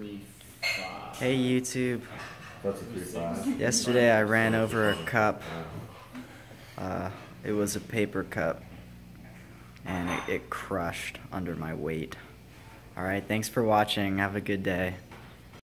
three five. Hey YouTube. Three. Yesterday I ran over a cup. Uh, it was a paper cup. And it, it crushed under my weight. Alright, thanks for watching. Have a good day.